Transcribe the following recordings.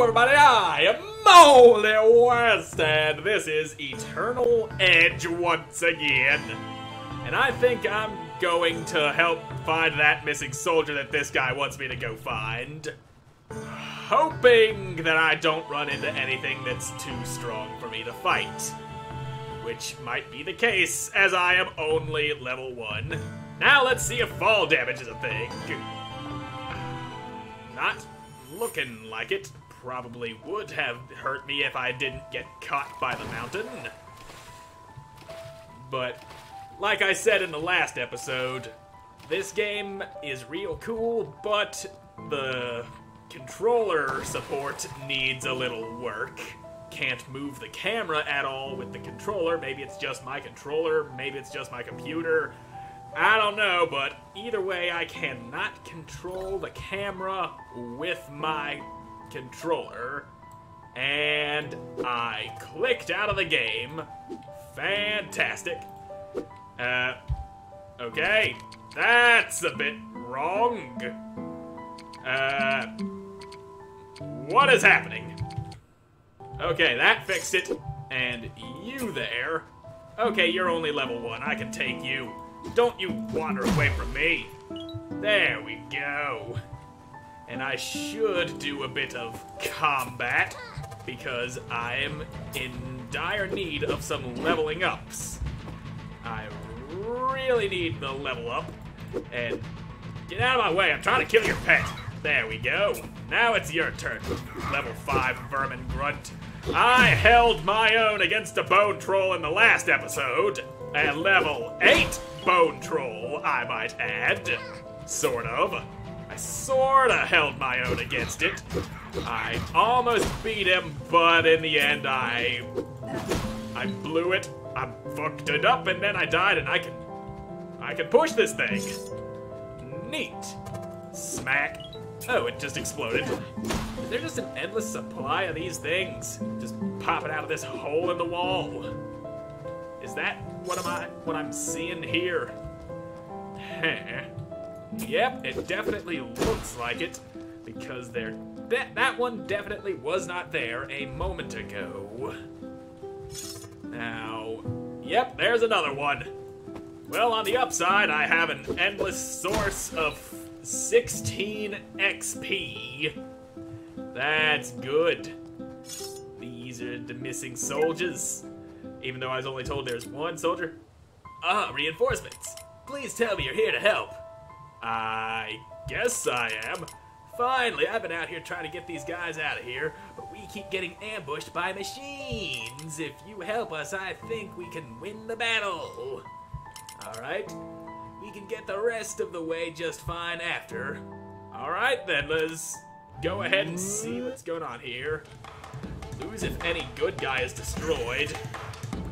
Everybody. I am Moldy West, and this is Eternal Edge once again. And I think I'm going to help find that missing soldier that this guy wants me to go find. Hoping that I don't run into anything that's too strong for me to fight. Which might be the case, as I am only level 1. Now let's see if fall damage is a thing. Not looking like it. Probably would have hurt me if I didn't get caught by the mountain. But, like I said in the last episode, this game is real cool, but the controller support needs a little work. Can't move the camera at all with the controller. Maybe it's just my controller, maybe it's just my computer. I don't know, but either way, I cannot control the camera with my controller. And I clicked out of the game. Fantastic. Uh, okay. That's a bit wrong. Uh, what is happening? Okay, that fixed it. And you there. Okay, you're only level one. I can take you. Don't you wander away from me. There we go. And I should do a bit of combat because I am in dire need of some leveling ups. I really need the level up. And get out of my way, I'm trying to kill your pet. There we go. Now it's your turn, level 5 vermin grunt. I held my own against a bone troll in the last episode. At level 8 bone troll, I might add. Sort of. Sorta held my own against it. I almost beat him, but in the end I... I blew it. I fucked it up and then I died and I can... I can push this thing. Neat. Smack. Oh, it just exploded. Is there just an endless supply of these things? Just popping out of this hole in the wall. Is that what am I what I'm seeing here? Huh. Yep, it definitely looks like it because there that that one definitely was not there a moment ago. Now, yep, there's another one. Well, on the upside, I have an endless source of 16 XP. That's good. These are the missing soldiers. Even though I was only told there's one soldier. Ah, reinforcements. Please tell me you're here to help. I guess I am. Finally, I've been out here trying to get these guys out of here, but we keep getting ambushed by machines. If you help us, I think we can win the battle. Alright, we can get the rest of the way just fine after. Alright then, let's go ahead and see what's going on here. Lose if any good guy is destroyed.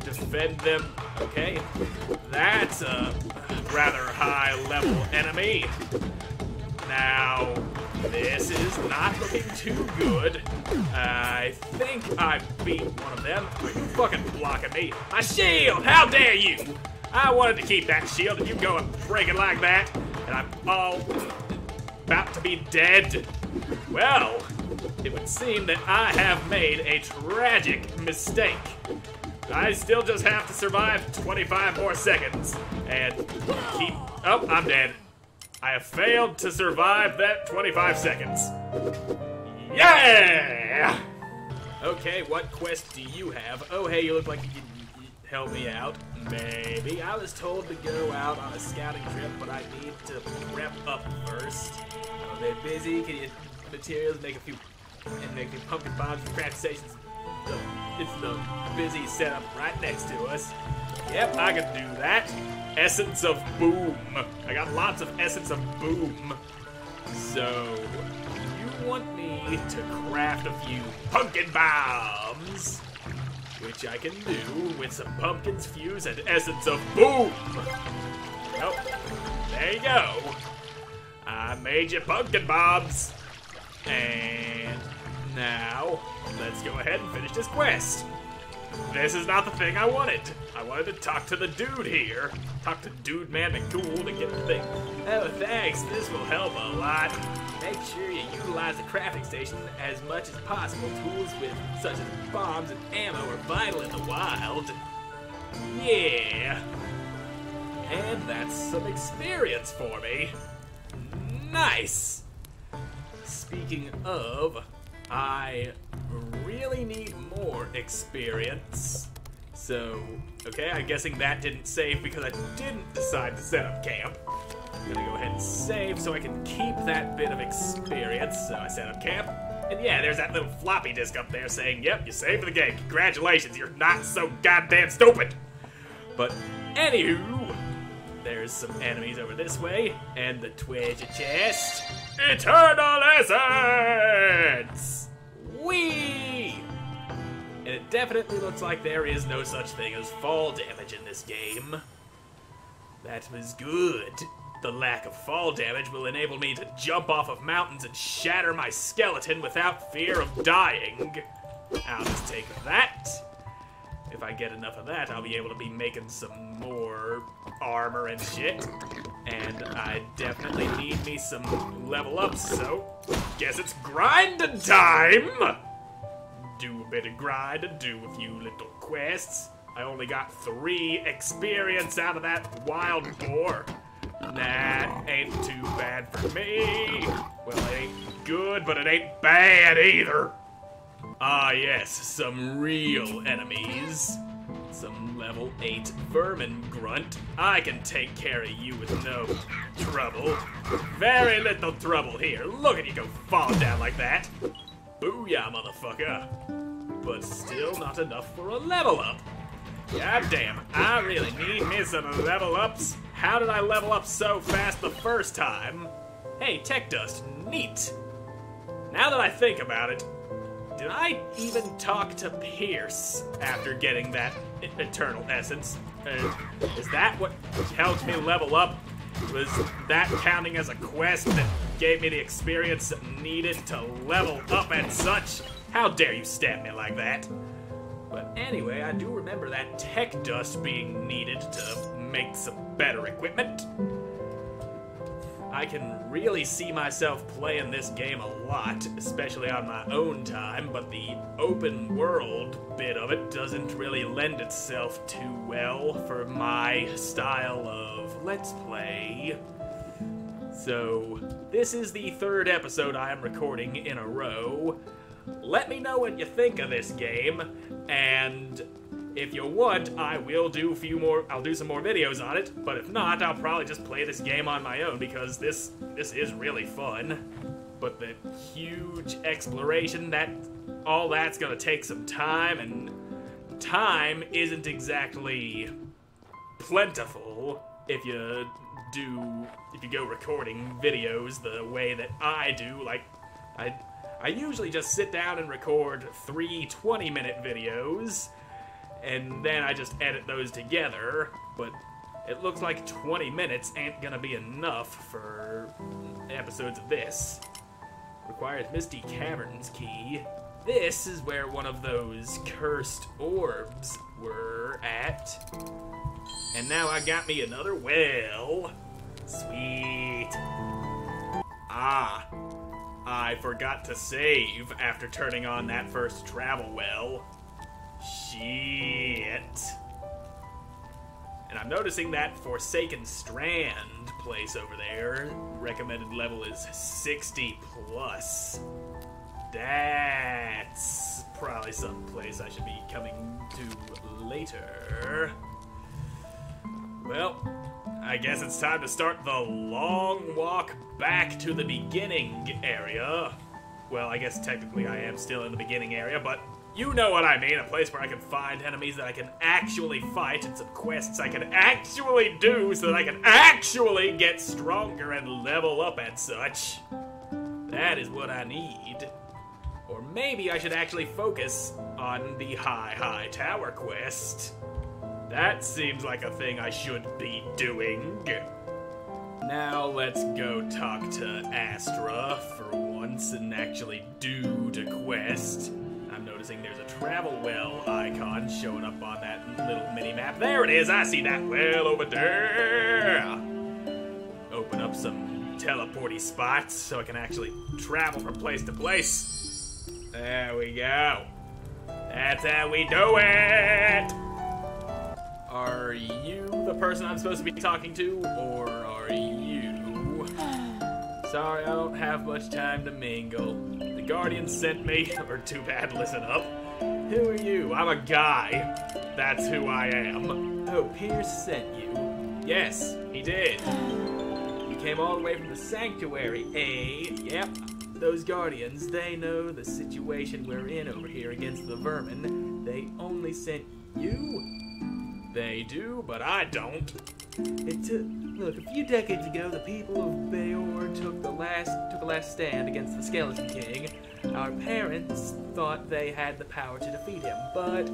Defend them. Okay. That's a rather high level enemy. Now, this is not looking too good. I think I beat one of them. Are you fucking blocking me? My shield! How dare you! I wanted to keep that shield and you go and break it like that. And I'm all about to be dead. Well, it would seem that I have made a tragic mistake. I still just have to survive 25 more seconds and keep. Oh, I'm dead. I have failed to survive that 25 seconds. Yeah! Okay, what quest do you have? Oh, hey, you look like you can help me out. Maybe. I was told to go out on a scouting trip, but I need to prep up first. I'm a bit busy. Can you materials make a few and make few pumpkin bombs and craft stations? The, it's the busy setup right next to us. Yep, I can do that. Essence of boom. I got lots of essence of boom. So, you want me to craft a few pumpkin bombs? Which I can do with some pumpkins fuse and essence of boom. Oh, there you go. I made you pumpkin bombs. And now, let's go ahead and finish this quest. This is not the thing I wanted. I wanted to talk to the dude here. Talk to Dude Man McCool to get the thing. Oh, thanks. This will help a lot. make sure you utilize the crafting station as much as possible. Tools with such as bombs and ammo are vital in the wild. Yeah. And that's some experience for me. Nice. Speaking of, I really need more experience. So, okay, I'm guessing that didn't save because I didn't decide to set up camp. I'm gonna go ahead and save so I can keep that bit of experience. So I set up camp. And yeah, there's that little floppy disk up there saying, yep, you saved the game. Congratulations, you're not so goddamn stupid. But anywho, there's some enemies over this way, and the treasure chest. Eternal Essence! Whee! And it definitely looks like there is no such thing as fall damage in this game. That was good. The lack of fall damage will enable me to jump off of mountains and shatter my skeleton without fear of dying. I'll just take that. If I get enough of that, I'll be able to be making some more armor and shit. And I definitely need me some level ups, so guess it's grinding time! Do a bit of grind and do a few little quests. I only got three experience out of that wild boar. That ain't too bad for me. Well, it ain't good, but it ain't bad either. Ah, yes, some real enemies. Some level 8 vermin grunt. I can take care of you with no trouble. Very little trouble here. Look at you go falling down like that. Booyah, motherfucker. But still not enough for a level up. God damn, I really need me some level ups. How did I level up so fast the first time? Hey, tech dust, neat. Now that I think about it, did I even talk to Pierce after getting that eternal essence? Uh, is that what helped me level up? Was that counting as a quest that gave me the experience needed to level up and such? How dare you stab me like that? But anyway, I do remember that tech dust being needed to make some better equipment. I can really see myself playing this game a lot, especially on my own time, but the open world bit of it doesn't really lend itself too well for my style of Let's Play. So, this is the third episode I am recording in a row. Let me know what you think of this game, and if you want, I will do a few more. I'll do some more videos on it. But if not, I'll probably just play this game on my own because this this is really fun. But the huge exploration that all that's gonna take some time, and time isn't exactly plentiful if you do if you go recording videos the way that I do. Like I I usually just sit down and record three 20 minute videos and then I just edit those together, but it looks like 20 minutes ain't gonna be enough for episodes of this. Requires Misty Caverns key. This is where one of those cursed orbs were at. And now I got me another well. Sweet. Ah, I forgot to save after turning on that first travel well. Shit. And I'm noticing that Forsaken Strand place over there, recommended level is 60 plus. That's probably some place I should be coming to later. Well, I guess it's time to start the long walk back to the beginning area. Well, I guess technically I am still in the beginning area, but you know what I mean, a place where I can find enemies that I can actually fight and some quests I can actually do so that I can actually get stronger and level up and such. That is what I need. Or maybe I should actually focus on the High High Tower quest. That seems like a thing I should be doing. Now let's go talk to Astra for once and actually do the quest noticing there's a travel well icon showing up on that little mini map. There it is. I see that well over there. Open up some teleporty spots so I can actually travel from place to place. There we go. That's how we do it! Are you the person I'm supposed to be talking to, or are you? Sorry, I don't have much time to mingle. Guardian sent me, or too bad, listen up. Who are you? I'm a guy. That's who I am. Oh, Pierce sent you. Yes, he did. You came all the way from the sanctuary, eh? Yep. Those guardians, they know the situation we're in over here against the vermin. They only sent you? They do, but I don't. It took look, a few decades ago the people of Bayor took the last took the last stand against the Skeleton King. Our parents thought they had the power to defeat him, but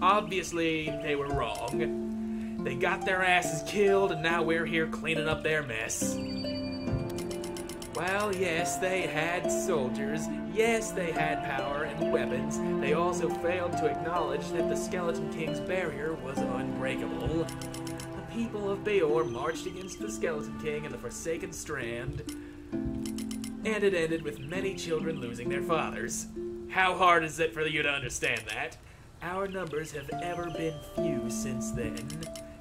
obviously they were wrong. They got their asses killed and now we're here cleaning up their mess. Well, yes, they had soldiers. Yes, they had power and weapons. They also failed to acknowledge that the Skeleton King's barrier was unbreakable. People of Beor marched against the Skeleton King in the Forsaken Strand, and it ended with many children losing their fathers. How hard is it for you to understand that? Our numbers have ever been few since then.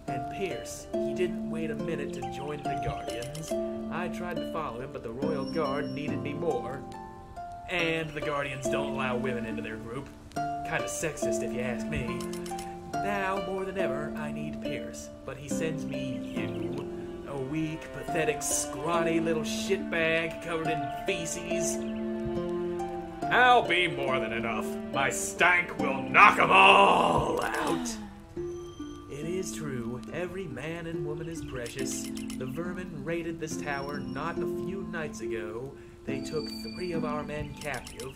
And Pierce, he didn't wait a minute to join the Guardians. I tried to follow him, but the Royal Guard needed me more. And the Guardians don't allow women into their group. Kinda sexist, if you ask me. Now, more than ever, I need Pierce, but he sends me you. A weak, pathetic, scrawny little shitbag covered in feces. I'll be more than enough. My stank will knock 'em all out. It is true, every man and woman is precious. The vermin raided this tower not a few nights ago. They took three of our men captive.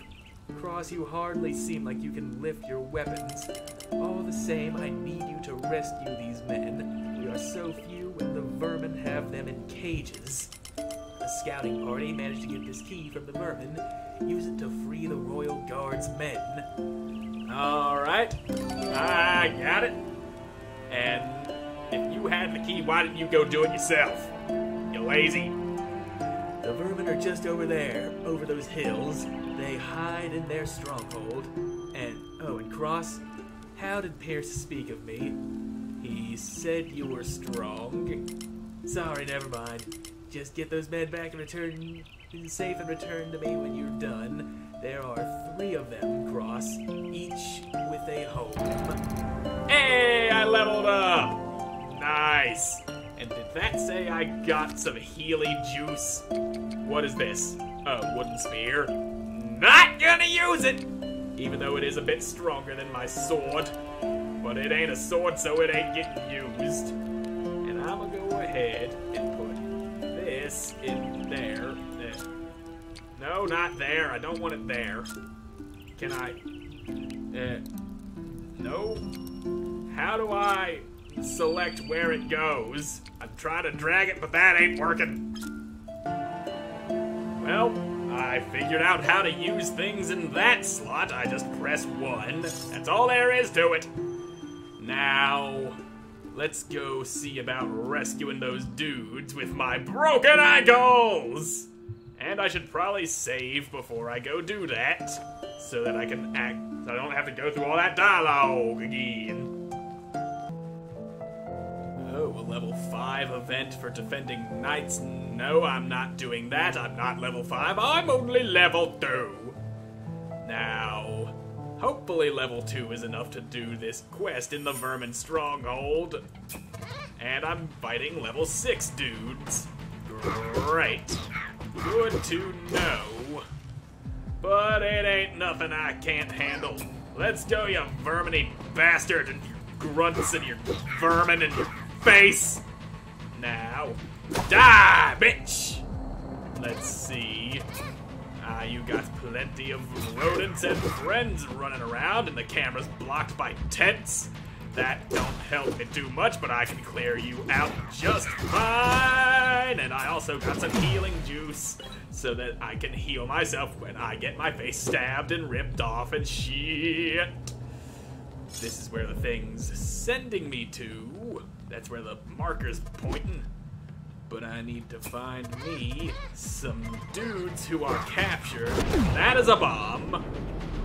Cross, you hardly seem like you can lift your weapons. All the same, I need you to rescue these men. We are so few, and the vermin have them in cages. A scouting party managed to get this key from the vermin. Use it to free the Royal Guard's men. Alright, I got it. And if you had the key, why didn't you go do it yourself? You lazy. Are just over there, over those hills. They hide in their stronghold. And, oh, and Cross, how did Pierce speak of me? He said you were strong. Sorry, never mind. Just get those men back and return safe and return to me when you're done. There are three of them, Cross, each with a home. Hey, I leveled up! Nice! And did that say I got some Healy juice? What is this? A wooden spear? Not gonna use it! Even though it is a bit stronger than my sword. But it ain't a sword, so it ain't getting used. And I'm gonna go ahead and put this in there. there. No, not there. I don't want it there. Can I? Uh, no. How do I select where it goes? I'm trying to drag it, but that ain't working. Well, I figured out how to use things in that slot. I just press one. That's all there is to it. Now, let's go see about rescuing those dudes with my broken ankles! And I should probably save before I go do that, so that I can act, so I don't have to go through all that dialogue again. A level 5 event for defending knights? No, I'm not doing that. I'm not level 5. I'm only level 2. Now, hopefully level 2 is enough to do this quest in the Vermin Stronghold. And I'm fighting level 6 dudes. Great. Good to know. But it ain't nothing I can't handle. Let's go, you verminy bastard, and your grunts and your vermin and your face. Now, die, bitch! Let's see. Ah, you got plenty of rodents and friends running around, and the camera's blocked by tents. That don't help me too much, but I can clear you out just fine. And I also got some healing juice so that I can heal myself when I get my face stabbed and ripped off and shit. This is where the thing's sending me to. That's where the marker's pointing. but I need to find me some dudes who are captured. That is a bomb.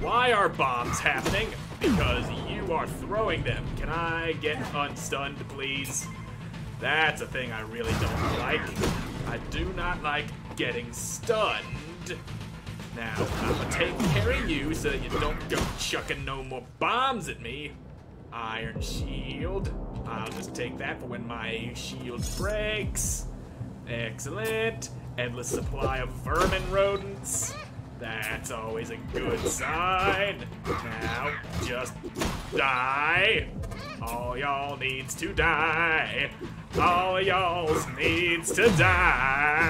Why are bombs happening? Because you are throwing them. Can I get unstunned, please? That's a thing I really don't like. I do not like getting stunned. Now, I'm gonna take care of you so that you don't go chucking no more bombs at me. Iron shield. I'll just take that for when my shield breaks. Excellent. Endless supply of vermin rodents. That's always a good sign. Now, just die. All y'all needs to die. All y'all needs to die.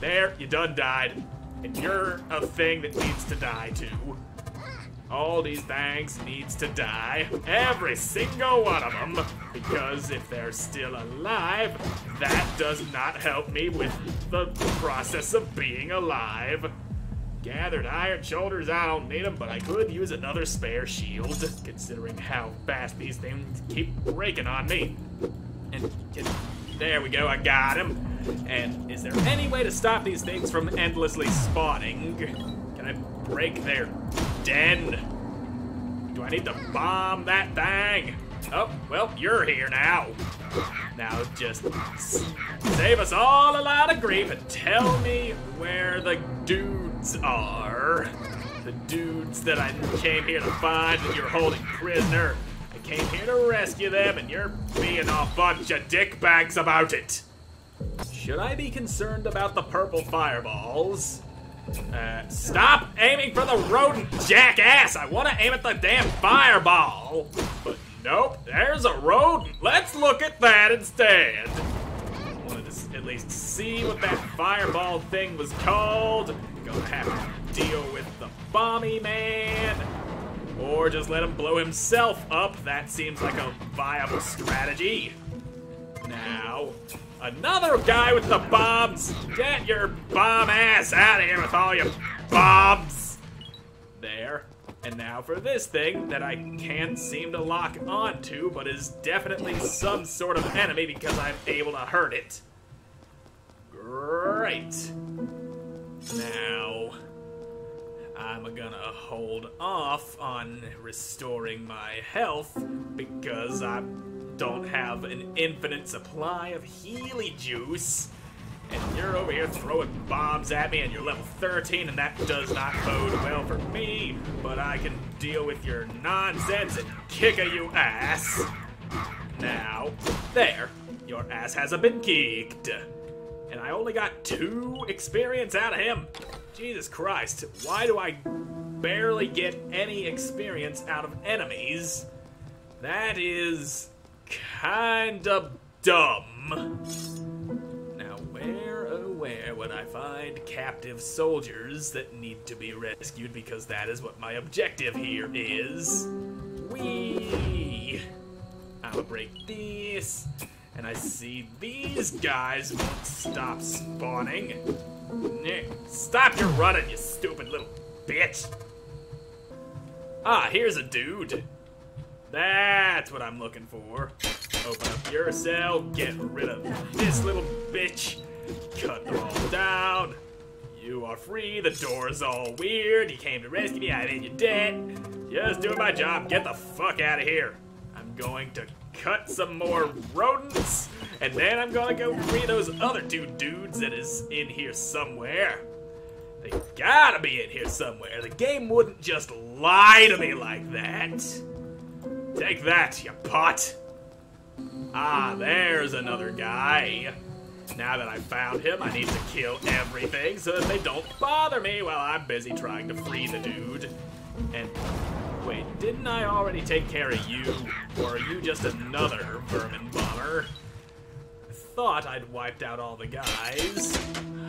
There, you done died. And you're a thing that needs to die too. All these things needs to die. Every single one of them. Because if they're still alive, that does not help me with the process of being alive. Gathered iron shoulders, I don't need them, but I could use another spare shield, considering how fast these things keep breaking on me. And just, there we go, I got him. And is there any way to stop these things from endlessly spawning? Can I break their den? Do I need to bomb that thing? Oh, well, you're here now. Now just save us all a lot of grief and tell me where the dudes are. The dudes that I came here to find that you're holding prisoner. I came here to rescue them and you're being a bunch of dickbags about it. Should I be concerned about the purple fireballs? Uh, stop aiming for the rodent, jackass! I want to aim at the damn fireball! But nope, there's a rodent! Let's look at that instead! I wanted to at least see what that fireball thing was called. Gonna have to deal with the bomby man. Or just let him blow himself up. That seems like a viable strategy. Now, Another guy with the bombs! Get your bomb ass out of here with all your bombs! There. And now for this thing that I can't seem to lock onto, but is definitely some sort of enemy because I'm able to hurt it. Great. Now, I'm gonna hold off on restoring my health because I'm don't have an infinite supply of Healy juice. And you're over here throwing bombs at me and you're level 13 and that does not bode well for me. But I can deal with your nonsense and kick a you ass. Now, there. Your ass hasn't been kicked. And I only got two experience out of him. Jesus Christ, why do I barely get any experience out of enemies? That is kinda dumb. Now, where, oh, where would I find captive soldiers that need to be rescued? Because that is what my objective here is. Wee! I'ma break this, and I see these guys won't stop spawning. Stop your running, you stupid little bitch! Ah, here's a dude. That's what I'm looking for. Open up your cell, get rid of this little bitch, cut them all down. You are free, the door's all weird, you came to rescue me, I made you dead. Just doing my job, get the fuck out of here. I'm going to cut some more rodents, and then I'm gonna go free those other two dudes that is in here somewhere. They gotta be in here somewhere. The game wouldn't just lie to me like that. Take that, you pot! Ah, there's another guy. Now that I've found him, I need to kill everything so that they don't bother me while I'm busy trying to free the dude. And wait, didn't I already take care of you? Or are you just another vermin bomber? I thought I'd wiped out all the guys,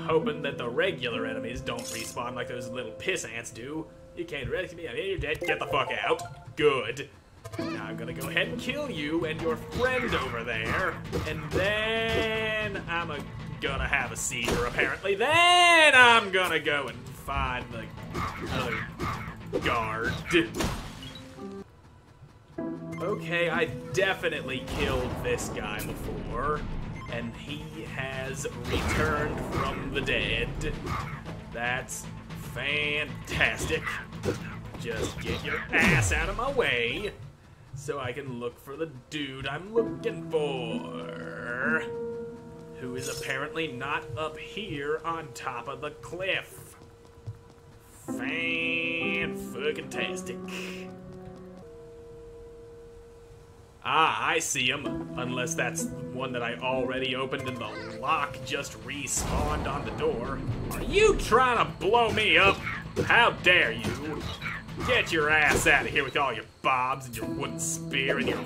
hoping that the regular enemies don't respawn like those little piss ants do. You can't rescue me, I mean you're dead, get the fuck out. Good. Now I'm gonna go ahead and kill you and your friend over there, and then I'm gonna have a seizure apparently. Then I'm gonna go and find the other guard. Okay, I definitely killed this guy before. and he has returned from the dead. That's fantastic. Just get your ass out of my way so I can look for the dude I'm looking for. Who is apparently not up here on top of the cliff. Fan fucking tastic. Ah, I see him. Unless that's one that I already opened and the lock just respawned on the door. Are you trying to blow me up? How dare you? Get your ass out of here with all your bobs and your wooden spear and your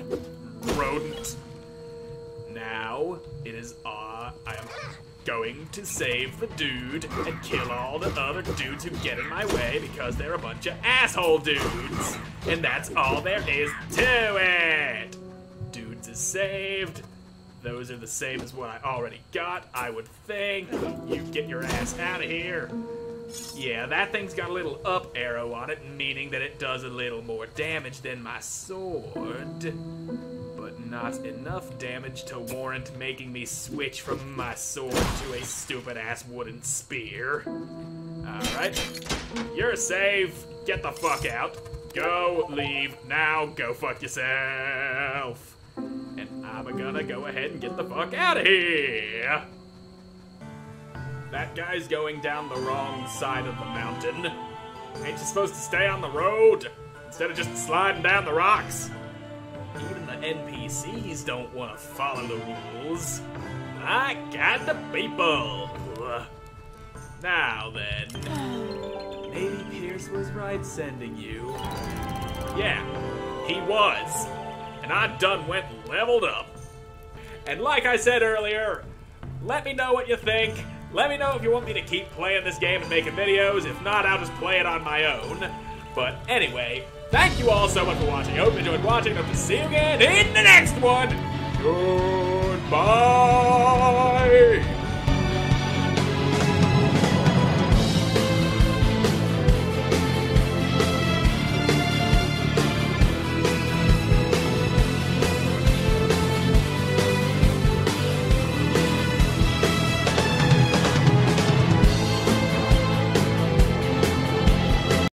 rodent. Now, it is uh, I am going to save the dude and kill all the other dudes who get in my way because they're a bunch of asshole dudes. And that's all there is to it. Dudes is saved. Those are the same as what I already got, I would think. You get your ass out of here. Yeah, that thing's got a little up arrow on it, meaning that it does a little more damage than my sword. But not enough damage to warrant making me switch from my sword to a stupid ass wooden spear. Alright. You're safe. Get the fuck out. Go, leave, now, go fuck yourself. And I'm gonna go ahead and get the fuck out of here. That guy's going down the wrong side of the mountain. Ain't you supposed to stay on the road instead of just sliding down the rocks? Even the NPCs don't want to follow the rules. I got the people. Now then, maybe Pierce was right sending you. Yeah, he was. And I done went leveled up. And like I said earlier, let me know what you think. Let me know if you want me to keep playing this game and making videos. If not, I'll just play it on my own. But anyway, thank you all so much for watching. I hope you enjoyed watching. Hope to see you again in the next one. Goodbye.